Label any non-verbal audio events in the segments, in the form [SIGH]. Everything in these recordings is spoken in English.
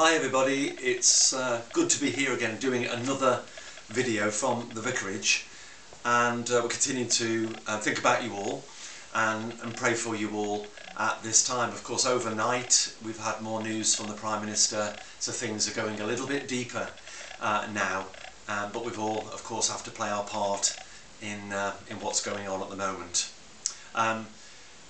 Hi everybody, it's uh, good to be here again doing another video from the vicarage and uh, we're continuing to uh, think about you all and, and pray for you all at this time. Of course overnight we've had more news from the Prime Minister so things are going a little bit deeper uh, now um, but we've all of course have to play our part in, uh, in what's going on at the moment. Um,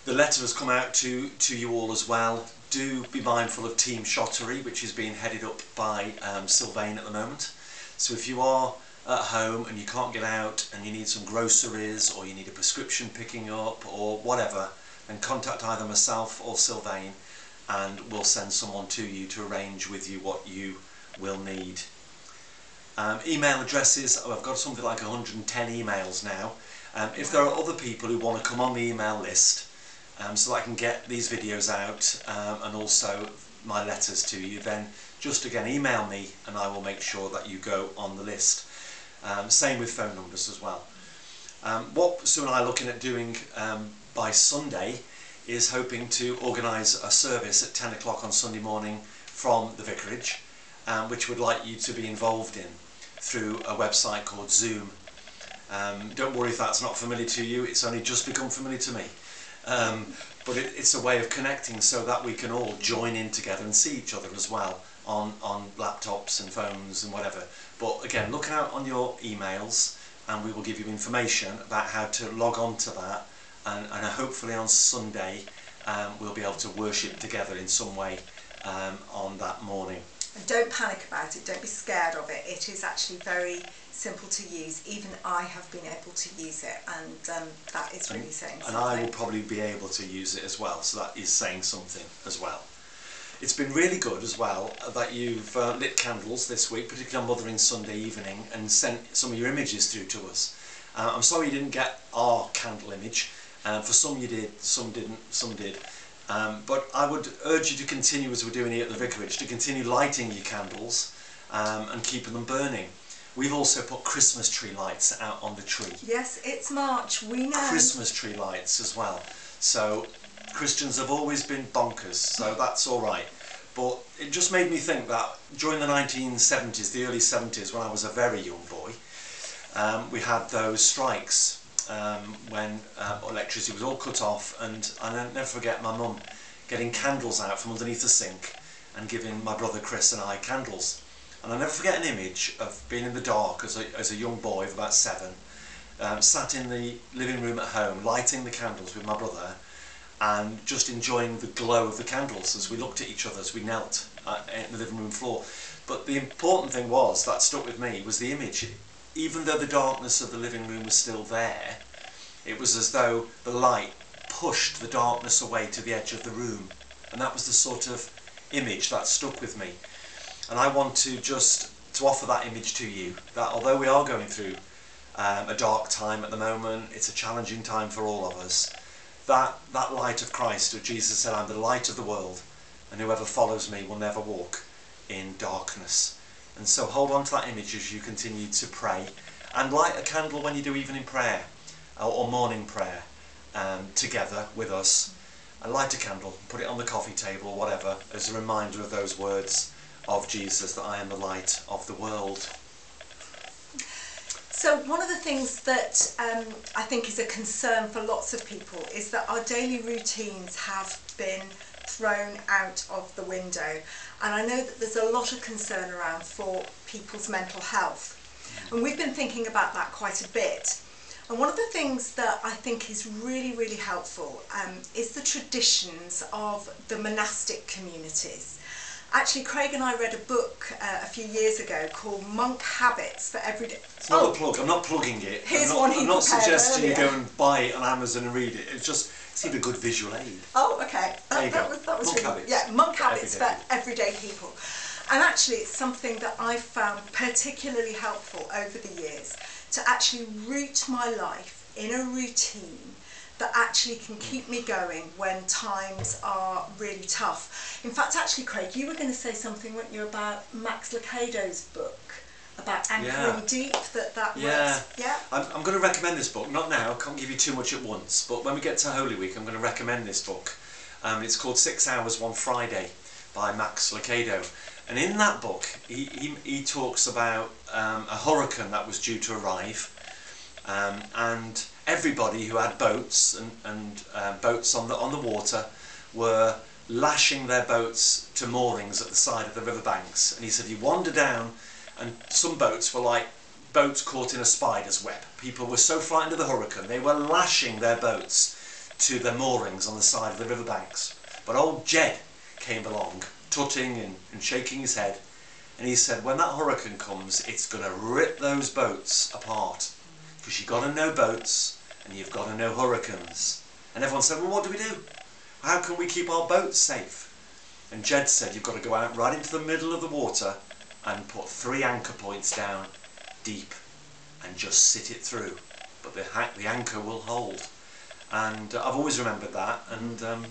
the letter has come out to, to you all as well. Do be mindful of Team Shottery, which is being headed up by um, Sylvain at the moment. So if you are at home and you can't get out and you need some groceries or you need a prescription picking up or whatever, then contact either myself or Sylvain and we'll send someone to you to arrange with you what you will need. Um, email addresses, oh, I've got something like 110 emails now. Um, if there are other people who want to come on the email list, um, so I can get these videos out um, and also my letters to you. Then just again email me and I will make sure that you go on the list. Um, same with phone numbers as well. Um, what Sue and I are looking at doing um, by Sunday is hoping to organise a service at 10 o'clock on Sunday morning from the vicarage um, which would like you to be involved in through a website called Zoom. Um, don't worry if that's not familiar to you. It's only just become familiar to me um, but it, it's a way of connecting so that we can all join in together and see each other as well on, on laptops and phones and whatever. But again, look out on your emails and we will give you information about how to log on to that and, and hopefully on Sunday um, we'll be able to worship together in some way um, on that morning. And don't panic about it, don't be scared of it. It is actually very simple to use. Even I have been able to use it and um, that is really and, saying something. And I will probably be able to use it as well, so that is saying something as well. It's been really good as well that you've uh, lit candles this week, particularly on Mothering Sunday evening, and sent some of your images through to us. Uh, I'm sorry you didn't get our candle image. Uh, for some you did, some didn't, some did. Um, but I would urge you to continue as we're doing here at the vicarage, to continue lighting your candles um, and keeping them burning. We've also put Christmas tree lights out on the tree. Yes, it's March, we know. Christmas tree lights as well. So Christians have always been bonkers, so that's all right. But it just made me think that during the 1970s, the early 70s, when I was a very young boy, um, we had those strikes um, when um, electricity was all cut off and I never forget my mum getting candles out from underneath the sink and giving my brother Chris and I candles. And I never forget an image of being in the dark as a, as a young boy of about seven, um, sat in the living room at home, lighting the candles with my brother and just enjoying the glow of the candles as we looked at each other as we knelt uh, in the living room floor. But the important thing was, that stuck with me, was the image even though the darkness of the living room was still there, it was as though the light pushed the darkness away to the edge of the room. And that was the sort of image that stuck with me. And I want to just to offer that image to you, that although we are going through um, a dark time at the moment, it's a challenging time for all of us, that, that light of Christ, of Jesus said, I'm the light of the world, and whoever follows me will never walk in darkness. And so hold on to that image as you continue to pray. And light a candle when you do evening prayer uh, or morning prayer um, together with us. And light a candle, put it on the coffee table, or whatever, as a reminder of those words of Jesus, that I am the light of the world. So one of the things that um, I think is a concern for lots of people is that our daily routines have been thrown out of the window. And I know that there's a lot of concern around for people's mental health. And we've been thinking about that quite a bit. And one of the things that I think is really, really helpful um, is the traditions of the monastic communities. Actually, Craig and I read a book uh, a few years ago called Monk Habits for Everyday... It's not oh, a plug, I'm not plugging it. Here's I'm not, one he I'm not suggesting earlier. you go and buy it on Amazon and read it. It's just, it's even a good visual aid. Oh, okay. There you that, go. was, that was Monk really, habits. Yeah, Monk For Habits everyday for everyday people. And actually, it's something that I've found particularly helpful over the years to actually root my life in a routine that actually can keep me going when times are really tough. In fact, actually, Craig, you were going to say something, weren't you, about Max Lucado's book about anchoring Yeah. deep, that that Yeah. was... Yeah. I'm, I'm going to recommend this book, not now, I can't give you too much at once, but when we get to Holy Week, I'm going to recommend this book. Um, it's called Six Hours One Friday by Max Lucado. And in that book, he, he, he talks about um, a hurricane that was due to arrive, um, and everybody who had boats and, and uh, boats on the, on the water were lashing their boats to moorings at the side of the riverbanks. And he said, you wander down, and some boats were like boats caught in a spider's web. People were so frightened of the hurricane, they were lashing their boats to their moorings on the side of the riverbanks. But old Jed came along, tutting and, and shaking his head, and he said, when that hurricane comes, it's going to rip those boats apart. Because you've got to know boats, and you've got to know hurricanes. And everyone said, well, what do we do? How can we keep our boats safe? And Jed said, you've got to go out right into the middle of the water and put three anchor points down deep and just sit it through. But the, the anchor will hold. And uh, I've always remembered that, and um,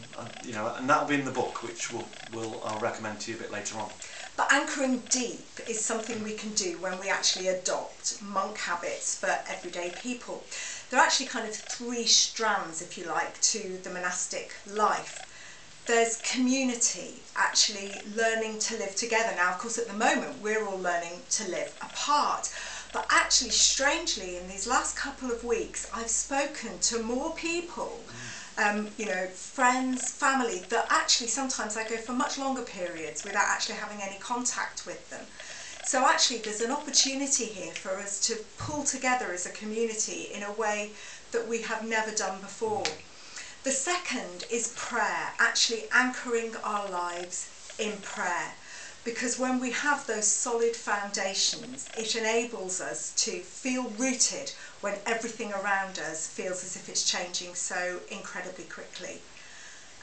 you know, and that'll be in the book, which we'll, we'll I'll recommend to you a bit later on. But anchoring deep is something we can do when we actually adopt monk habits for everyday people. There are actually kind of three strands, if you like, to the monastic life there's community actually learning to live together. Now, of course, at the moment, we're all learning to live apart. But actually, strangely, in these last couple of weeks, I've spoken to more people, um, you know, friends, family, that actually sometimes I go for much longer periods without actually having any contact with them. So actually, there's an opportunity here for us to pull together as a community in a way that we have never done before. The second is prayer, actually anchoring our lives in prayer because when we have those solid foundations, it enables us to feel rooted when everything around us feels as if it's changing so incredibly quickly.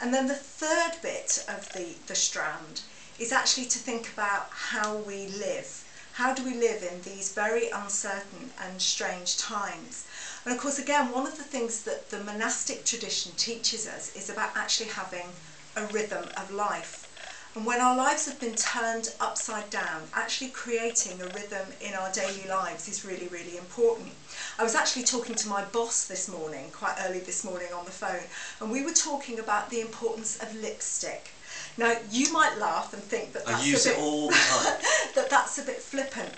And then the third bit of the, the strand is actually to think about how we live. How do we live in these very uncertain and strange times? And of course, again, one of the things that the monastic tradition teaches us is about actually having a rhythm of life. And when our lives have been turned upside down, actually creating a rhythm in our daily lives is really, really important. I was actually talking to my boss this morning, quite early this morning on the phone, and we were talking about the importance of lipstick. Now, you might laugh and think that that's, I use a bit, it all the time. [LAUGHS] that that's a bit flippant.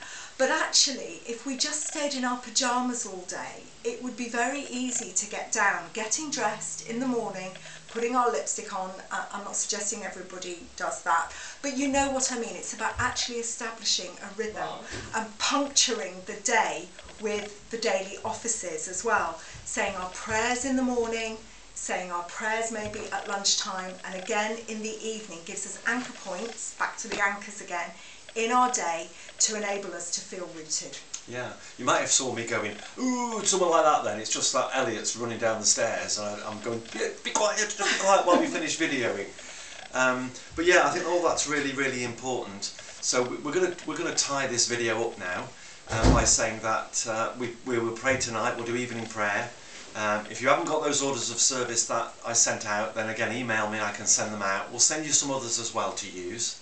Actually, if we just stayed in our pyjamas all day, it would be very easy to get down, getting dressed in the morning, putting our lipstick on. Uh, I'm not suggesting everybody does that, but you know what I mean. It's about actually establishing a rhythm and puncturing the day with the daily offices as well, saying our prayers in the morning, saying our prayers maybe at lunchtime, and again in the evening gives us anchor points, back to the anchors again, in our day to enable us to feel rooted. Yeah, you might have saw me going, ooh, someone like that then. It's just that Elliot's running down the stairs and I, am going, be, be quiet, be quiet while we finish videoing. Um, but yeah, I think all that's really, really important. So we're going to we're to tie this video up now uh, by saying that uh, we, we will pray tonight, we'll do evening prayer. Um, if you haven't got those orders of service that I sent out, then again email me, I can send them out. We'll send you some others as well to use.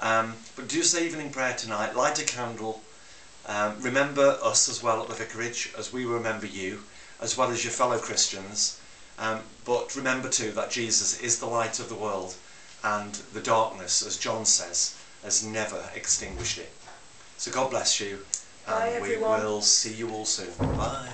Um, but do say evening prayer tonight, light a candle, um, remember us as well at the vicarage as we remember you, as well as your fellow Christians. Um, but remember too that Jesus is the light of the world and the darkness, as John says, has never extinguished it. So God bless you and Bye, we will see you all soon. Bye.